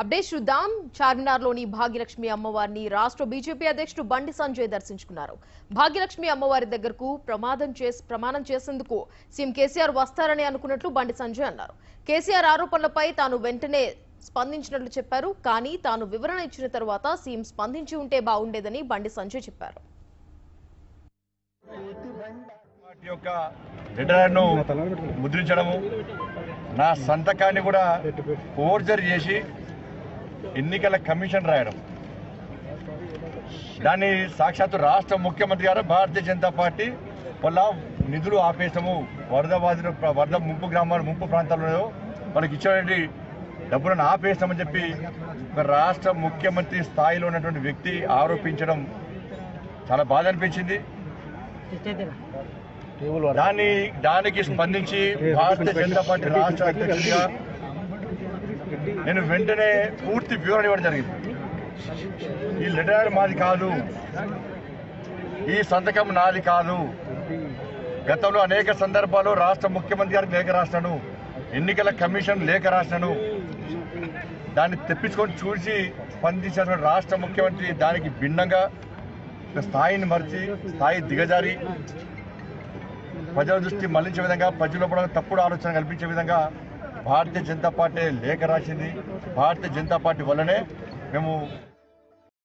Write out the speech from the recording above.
Update చూద్దాం చార్మినార్లోని భాగ్యలక్ష్మి అమ్మవారిని రాష్ట్ర బీజేపీ అధ్యక్షుడు బండి సంజయ్ దర్శించుకున్నారు. భాగ్యలక్ష్మి అమ్మవారి దగ్గరకు ప్రమాదం చేసి ప్రమాణం చేసేందుకు సీఎం కేసీఆర్ వస్తారని అనుకున్నట్లు బండి సంజయ్ అన్నారు. కేసీఆర్ ఆరోపణలపై తాను వెంటనే స్పందించినట్లు చెప్పారు. కానీ తాను వివరణ ఇచ్చిన తర్వాత సీఎం స్పందించి ఉంటే బాగుండేదని బండి సంజయ్ చెప్పారు. ముద్రించడము నా సంతకాన్ని కూడా ఫోర్జర్ చేసి ఎన్నికల కమిషన్ రాయడం. దాన్ని సాక్షాత్తు రాష్ట్ర ముఖ్యమంత్రి గారు భారతీయ జనతా పార్టీ వల్ల నిధులు ఆపేసము. వరద బాధిత వరద ముంపు గ్రామాలు ముంపు ప్రాంతాల్లో వాళ్ళకి ఇచ్చినటువంటి డబ్బులను ఆపేస్తామని చెప్పి ఒక రాష్ట్ర ముఖ్యమంత్రి స్థాయిలో ఉన్నటువంటి వ్యక్తి ఆరోపించడం చాలా బాధ అనిపించింది. దాన్ని దానికి స్పందించి భారతీయ జనతా పార్టీ రాష్ట్ర అధ్యక్షుడిగా నేను వెంటనే పూర్తి వివరణ ఇవ్వడం జరిగింది. ఈ లెటర్ మాది కాదు. ఈ సంతకం నాది కాదు. గతంలో అనేక సందర్భాల్లో రాష్ట్ర ముఖ్యమంత్రి గారికి లేఖ రాసినాను ఎన్నికల కమిషన్ లేఖ రాసినాను దాన్ని తెప్పించుకొని చూసి స్పందించినటువంటి రాష్ట్ర ముఖ్యమంత్రి దానికి భిన్నంగా స్థాయిని మరిచి స్థాయి దిగజారి ప్రజల దృష్టి మళ్ళించే విధంగా ప్రజల కూడా తప్పుడు ఆలోచన కల్పించే విధంగా భారతీయ జనతా పార్టీ లేఖ రాసింది. భారతీయ జనతా పార్టీ వల్లనే మేము